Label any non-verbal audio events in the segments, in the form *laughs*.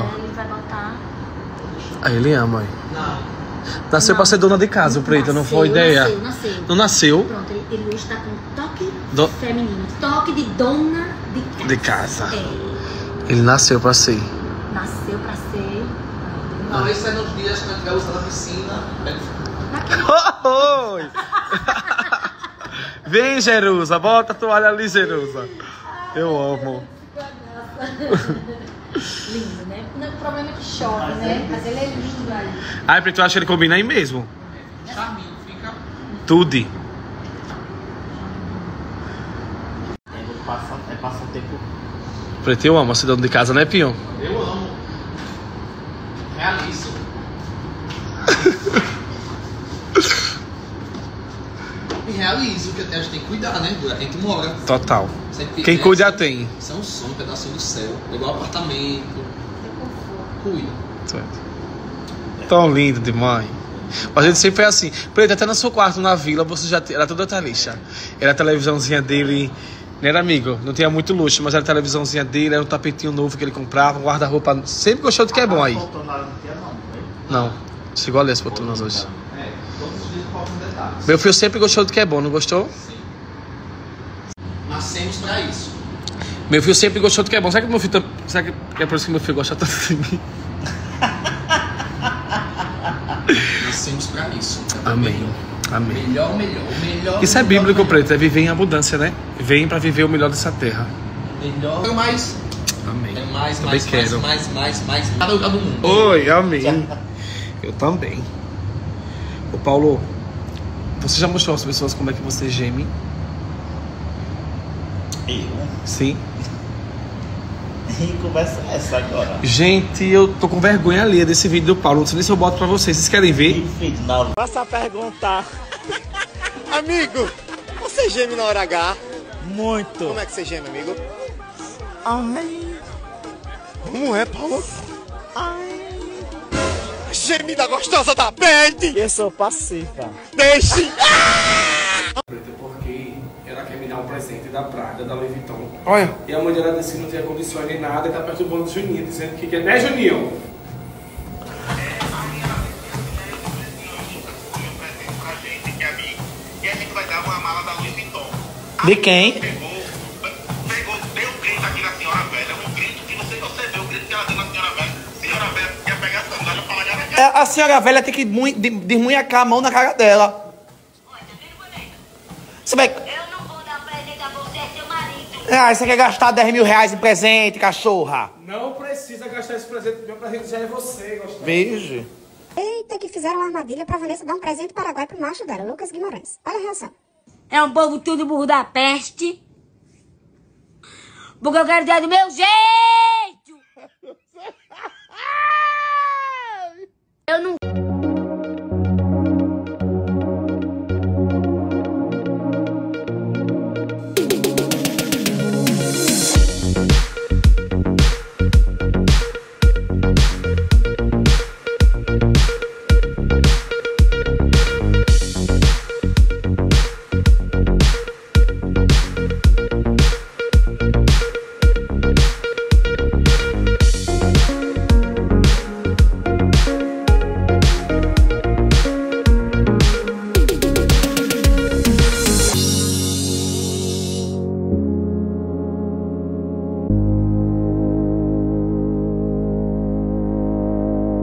Aí ele vai botar. Aí ele ama, mãe. Não. Nasceu pra ser dona de casa, o preto, não foi Nasceu, ideia. Nasceu, nasceu. Não nasceu Pronto, ele, ele hoje tá com toque Do- feminino. Toque de dona de casa. de casa. É, Ele nasceu pra ser. nasceu pra ser. Não, esse é nos dias que a gente vai usar na piscina. Oi! *laughs* Vem, Jerusa, bota a toalha ali, Jerusa. Eu amo. Problema é que chove, né? Mas ele é lindo aí. Ai, preto, eu acho que ele combina aí mesmo. Charminho, fica. Tudo. Passa, é passa um tempo. Preto, eu amo ser dona de casa, né, Pinho? Eu amo. Realizo. E realizo, *laughs* que a gente tem que cuidar, né? A gente mora. Total. Sempre- Quem é, cuida sempre- tem. Isso é um sonho, um pedacinho do céu. É igual apartamento. Cuida. Tão lindo demais. Mas a gente sempre foi assim. Preto, até no seu quarto na vila, você já era toda talixa. Era a televisãozinha dele. Não era amigo, não tinha muito luxo, mas era a televisãozinha dele, era um tapetinho novo que ele comprava, um guarda-roupa. Sempre gostou do que é bom aí. Não. Chegou ali as poltronas hoje. É. Meu filho sempre gostou do que é bom, não gostou? Sim. Nascemos pra isso. Meu filho sempre gostou do que é bom. Será que meu filho. tam- Será que é por isso que meu filho gosta tanto de mim? *laughs* Nascemos pra isso. Amém. Amém. Melhor, melhor, melhor. Isso é melhor, bíblico, melhor. preto. É viver em abundância, né? Vem pra viver o melhor dessa terra. Melhor. É mais. Amém. É mais, Também mais, mais, quero. mais, mais, mais. Cada lugar do mundo. Oi, amém. Eu também. Ô Paulo, você já mostrou às pessoas como é que você geme? Eu? Sim. Que conversa é essa agora? Gente, eu tô com vergonha ali desse vídeo do Paulo. Não sei nem se eu boto pra vocês. Vocês querem ver? Não. Passa a perguntar. *laughs* Amigo, você geme na hora H? Muito. Como é que você geme, amigo? Ai, Como é, Paulo? ai. Gemida gostosa da pente! Eu sou passiva. Deixe! Me um presente da Prada, da Louis Vuitton. Olha. E a mãe dela disse que não tinha condições nem nada e tá perturbando o Juninho, dizendo que quer, né, Juninho? E a gente vai dar uma mala da Louis Vuitton. De quem? Pegou, pegou, deu um grito aqui na senhora velha. Um grito que você, você vê o grito que ela deu na senhora velha. Senhora velha quer pegar a sandália pra largar na cara. É, A senhora velha tem que desmu- de- desmunhacar a mão na cara dela. Você vai. Ah, você quer gastar 10 mil reais em presente, cachorra? Não precisa gastar esse presente, meu presente já é você, Gostavo. Veja. Eita, que fizeram uma armadilha pra Vanessa dar um presente paraguai pro macho dela, Lucas Guimarães. Olha a reação. É um povo tudo burro da peste. Porque eu quero dar do meu jeito.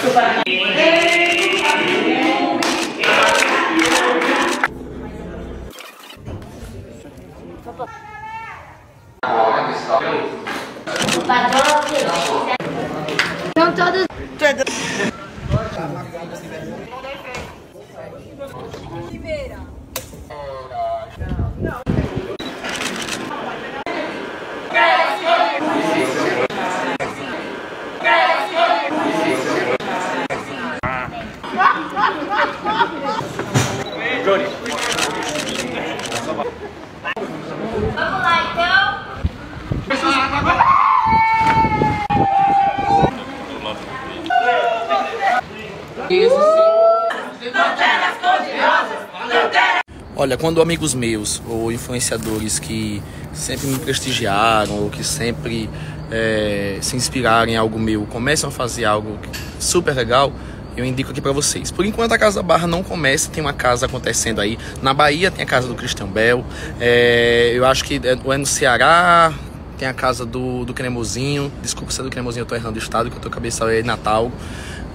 São todos. Isso sim. Panteras cor-de-rosas, Olha, quando amigos meus ou influenciadores que sempre me prestigiaram ou que sempre é, se inspirarem em algo meu começam a fazer algo super legal, eu indico aqui para vocês. Por enquanto a Casa da Barra não começa, tem uma casa acontecendo aí. Na Bahia tem a Casa do Cristian Bell, é, eu acho que é, é, no Ceará, tem a casa do, do cremozinho. Desculpa se é do cremozinho eu tô errando o estado, que eu tô cabeça é Natal.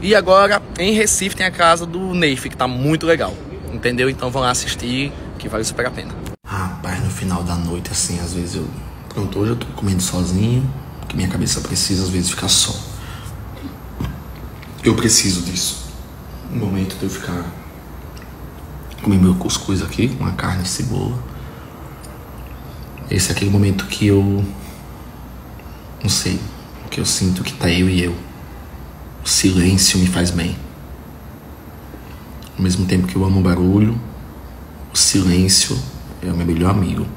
E agora, em Recife, tem a casa do Neif, que tá muito legal. Entendeu? Então vão lá assistir, que vale super a pena. Rapaz, no final da noite, assim, às vezes eu. Pronto, hoje eu tô comendo sozinho, que minha cabeça precisa às vezes ficar só. Eu preciso disso. Um momento de eu ficar. comer meu cuscuz aqui, com a carne e cebola. Esse é aquele momento que eu. não sei, que eu sinto que tá eu e eu. O silêncio me faz bem. Ao mesmo tempo que eu amo o barulho, o silêncio é o meu melhor amigo.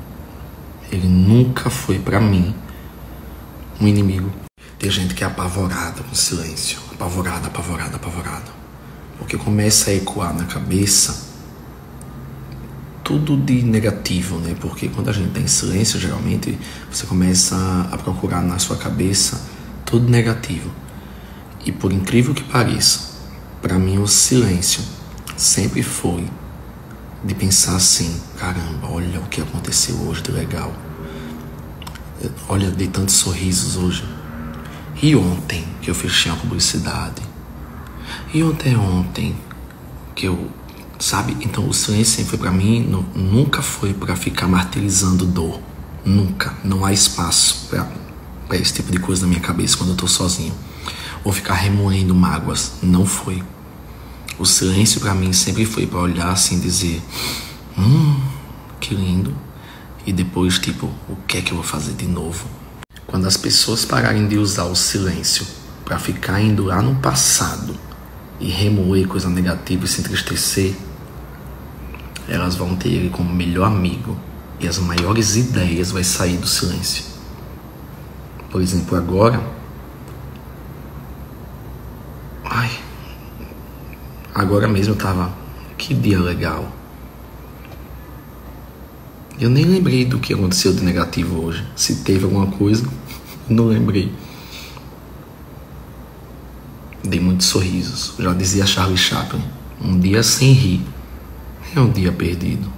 Ele nunca foi para mim um inimigo. Tem gente que é apavorada com silêncio, apavorada, apavorada, apavorada. Porque começa a ecoar na cabeça tudo de negativo, né? Porque quando a gente está em silêncio, geralmente você começa a procurar na sua cabeça tudo negativo. E por incrível que pareça, para mim o silêncio sempre foi de pensar assim: caramba, olha o que aconteceu hoje de legal. Olha, dei tantos sorrisos hoje. E ontem que eu fechei uma publicidade. E ontem ontem que eu, sabe? Então o silêncio sempre foi para mim, não, nunca foi para ficar martirizando dor. Nunca. Não há espaço para esse tipo de coisa na minha cabeça quando eu tô sozinho. Ou ficar remoendo mágoas. Não foi. O silêncio para mim sempre foi para olhar assim e dizer: Hum, que lindo. E depois, tipo, o que é que eu vou fazer de novo? Quando as pessoas pararem de usar o silêncio para ficar indo lá no passado e remoer coisa negativa e se entristecer, elas vão ter ele como melhor amigo e as maiores ideias vai sair do silêncio. Por exemplo, agora. Ai, Agora mesmo eu tava. Que dia legal. Eu nem lembrei do que aconteceu de negativo hoje. Se teve alguma coisa, *laughs* não lembrei. Dei muitos sorrisos. Já dizia Charlie Chaplin. Um dia sem rir é um dia perdido.